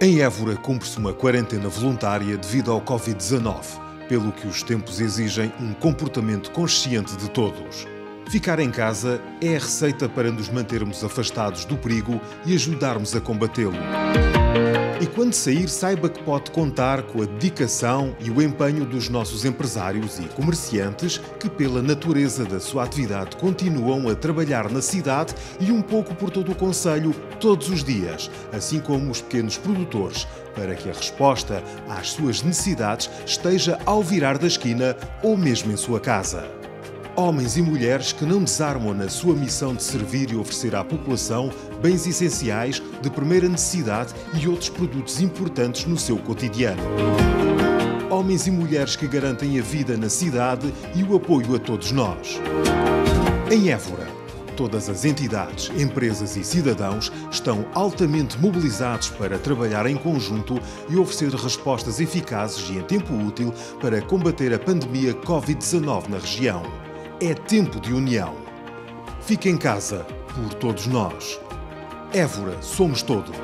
Em Évora cumpre-se uma quarentena voluntária devido ao Covid-19, pelo que os tempos exigem um comportamento consciente de todos. Ficar em casa é a receita para nos mantermos afastados do perigo e ajudarmos a combatê-lo. E quando sair, saiba que pode contar com a dedicação e o empenho dos nossos empresários e comerciantes que, pela natureza da sua atividade, continuam a trabalhar na cidade e um pouco por todo o Conselho todos os dias, assim como os pequenos produtores, para que a resposta às suas necessidades esteja ao virar da esquina ou mesmo em sua casa. Homens e mulheres que não desarmam na sua missão de servir e oferecer à população bens essenciais de primeira necessidade e outros produtos importantes no seu cotidiano. Homens e mulheres que garantem a vida na cidade e o apoio a todos nós. Em Évora, todas as entidades, empresas e cidadãos estão altamente mobilizados para trabalhar em conjunto e oferecer respostas eficazes e em tempo útil para combater a pandemia Covid-19 na região. É tempo de união. Fique em casa por todos nós. Évora somos todos.